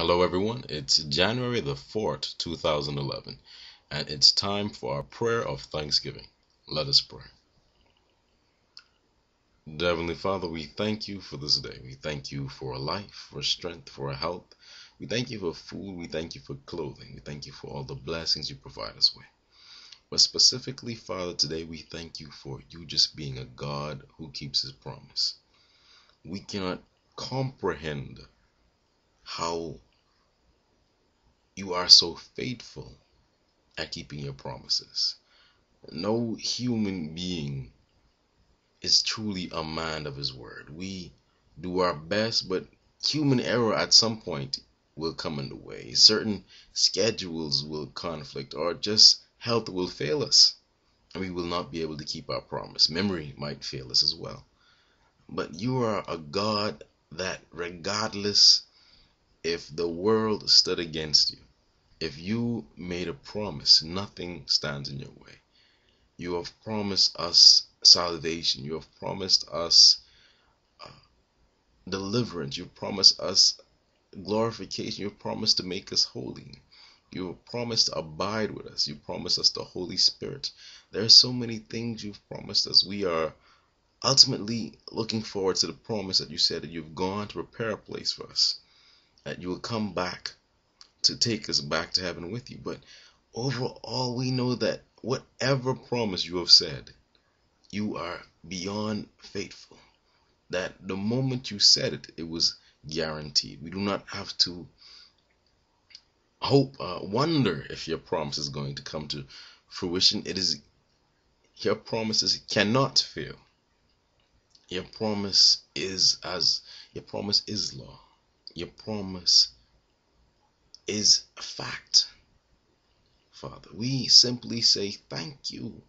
Hello, everyone. It's January the 4th, 2011, and it's time for our prayer of thanksgiving. Let us pray. Heavenly Father, we thank you for this day. We thank you for life, for strength, for health. We thank you for food. We thank you for clothing. We thank you for all the blessings you provide us with. But specifically, Father, today we thank you for you just being a God who keeps his promise. We cannot comprehend how you are so faithful at keeping your promises. No human being is truly a man of his word. We do our best, but human error at some point will come in the way. Certain schedules will conflict, or just health will fail us, and we will not be able to keep our promise. Memory might fail us as well. But you are a God that, regardless if the world stood against you, if you made a promise, nothing stands in your way. You have promised us salvation. You have promised us uh, deliverance. You promised us glorification. You promised to make us holy. You promised to abide with us. You promised us the Holy Spirit. There are so many things you've promised us. We are ultimately looking forward to the promise that you said that you've gone to prepare a place for us, that you will come back to take us back to heaven with you. But overall, we know that whatever promise you have said, you are beyond faithful. That the moment you said it, it was guaranteed. We do not have to hope, uh, wonder if your promise is going to come to fruition. It is your promises cannot fail. Your promise is as your promise is law. Your promise is a fact. Father, we simply say thank you.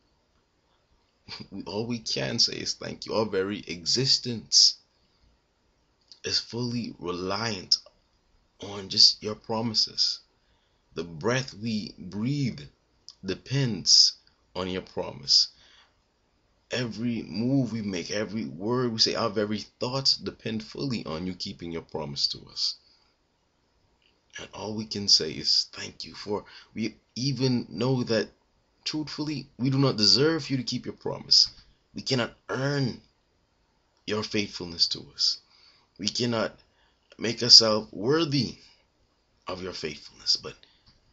All we can say is thank you. Our very existence is fully reliant on just your promises. The breath we breathe depends on your promise. Every move we make, every word we say, our very thoughts depend fully on you keeping your promise to us. And all we can say is thank you for we even know that truthfully we do not deserve you to keep your promise. We cannot earn your faithfulness to us. We cannot make ourselves worthy of your faithfulness, but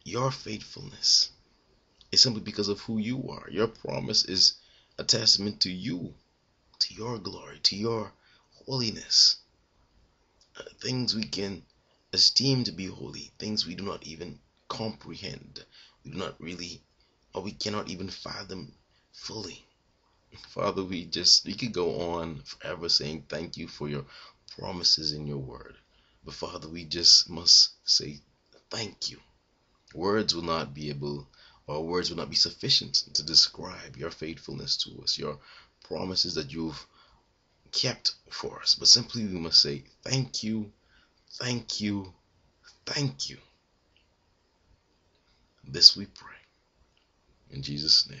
your faithfulness is simply because of who you are. Your promise is a testament to you, to your glory, to your holiness. Uh, things we can esteem to be holy, things we do not even comprehend, we do not really, or we cannot even fathom fully. Father, we just, we could go on forever saying thank you for your promises in your word. But Father, we just must say thank you. Words will not be able, or words will not be sufficient to describe your faithfulness to us, your promises that you've kept for us. But simply we must say thank you Thank you. Thank you. This we pray. In Jesus' name.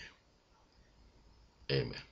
Amen.